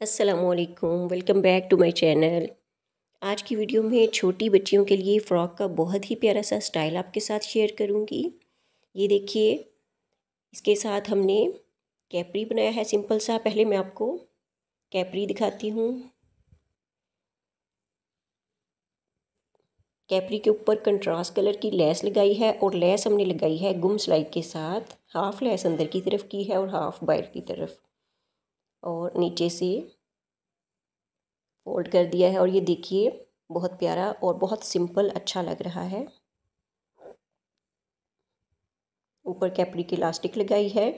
असलकुम welcome back to my channel आज की वीडियो में छोटी बच्चियों के लिए फ़्रॉक का बहुत ही प्यारा सा स्टाइल आपके साथ शेयर करूँगी। ये देखिए, इसके साथ हमने कैपरी बनाया है। सिंपल सा, पहले मैं आपको कैपरी दिखाती हूँ। कैपरी के ऊपर कंट्रास्ट कलर की लेस लगाई है और लेस हमने लगाई है गुम सिलाई के साथ। हाफ़ लेस अंदर की तरफ़ की है और हाफ़ बाहर की तरफ़। और नीचे से फोल्ड कर दिया है। और ये देखिए, बहुत प्यारा और बहुत सिंपल अच्छा लग रहा है। ऊपर कैपरी की इलास्टिक लगाई है।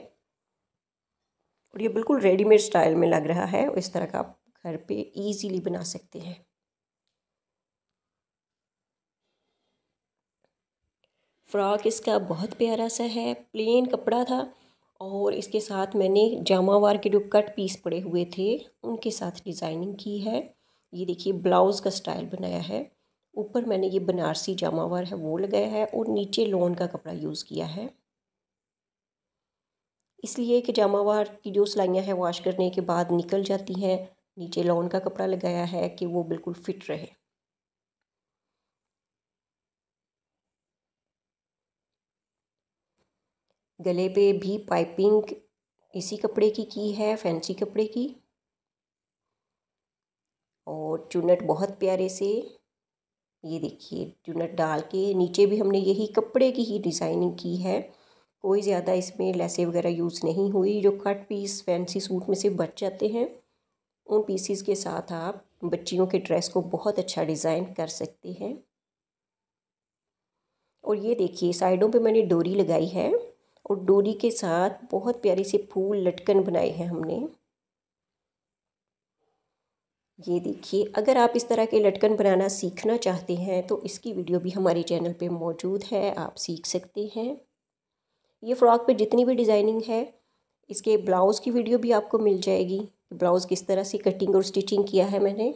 और ये बिल्कुल रेडीमेड स्टाइल में लग रहा है। इस तरह का आप घर पे इजीली बना सकते हैं। फ्रॉक इसका बहुत प्यारा सा है। प्लेन कपड़ा था। और इसके साथ मैंने जामावार के जो कट पीस पड़े हुए थे, उनके साथ डिज़ाइनिंग की है। ये देखिए, ब्लाउज़ का स्टाइल बनाया है। ऊपर मैंने ये बनारसी जामावार है, वो लगाया है और नीचे लोन का कपड़ा यूज़ किया है। इसलिए कि जामावार की जो सिलाइयाँ हैं वॉश करने के बाद निकल जाती हैं। नीचे लोन का कपड़ा लगाया है कि वो बिल्कुल फिट रहे। गले पे भी पाइपिंग इसी कपड़े की की है फैंसी कपड़े की। और चुनट बहुत प्यारे से, ये देखिए, चुनट डाल के नीचे भी हमने यही कपड़े की ही डिज़ाइनिंग की है। कोई ज़्यादा इसमें लैसे वगैरह यूज़ नहीं हुई, जो कट पीस फैंसी सूट में से बच जाते हैं। उन पीसीस के साथ आप बच्चियों के ड्रेस को बहुत अच्छा डिज़ाइन कर सकते हैं। और ये देखिए, साइडों पे मैंने डोरी लगाई है। और डोरी के साथ बहुत प्यारे से फूल, लटकन बनाए हैं हमने। ये देखिए, अगर आप इस तरह के लटकन बनाना सीखना चाहते हैं तो इसकी वीडियो भी हमारे चैनल पे मौजूद है, आप सीख सकते हैं। ये फ़्रॉक पे जितनी भी डिज़ाइनिंग है, इसके ब्लाउज़ की वीडियो भी आपको मिल जाएगी। ब्लाउज़ किस तरह से कटिंग और स्टिचिंग किया है मैंने।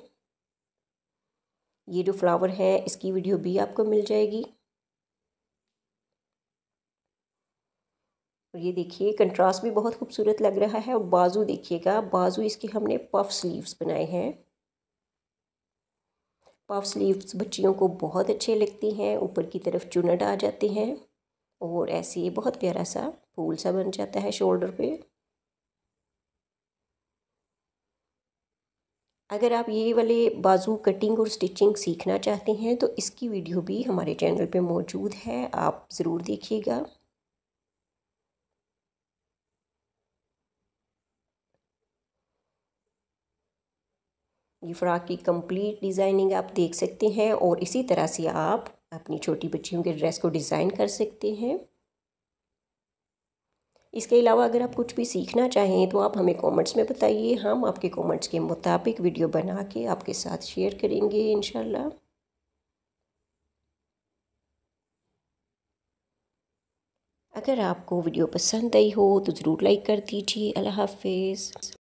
ये जो फ्लावर है, इसकी वीडियो भी आपको मिल जाएगी। और ये देखिए कंट्रास्ट भी बहुत खूबसूरत लग रहा है और बाजू देखिएगा, बाजू इसके हमने पफ स्लीव्स बनाए हैं। पफ स्लीव्स बच्चियों को बहुत अच्छे लगती हैं, ऊपर की तरफ़ चुनट आ जाते हैं और ऐसे बहुत प्यारा सा फूल सा बन जाता है शोल्डर पे। अगर आप ये वाले बाजू कटिंग और स्टिचिंग सीखना चाहते हैं तो इसकी वीडियो भी हमारे चैनल पे मौजूद है, आप ज़रूर देखिएगा। ये फ़्रॉक की कंप्लीट डिज़ाइनिंग आप देख सकते हैं और इसी तरह से आप अपनी छोटी बच्चियों के ड्रेस को डिज़ाइन कर सकते हैं। इसके अलावा अगर आप कुछ भी सीखना चाहें तो आप हमें कमेंट्स में बताइए। हम आपके कमेंट्स के मुताबिक वीडियो बना के आपके साथ शेयर करेंगे इन अगर आपको वीडियो पसंद आई हो तो ज़रूर लाइक कर दीजिए। अल्लाह हाफिज़।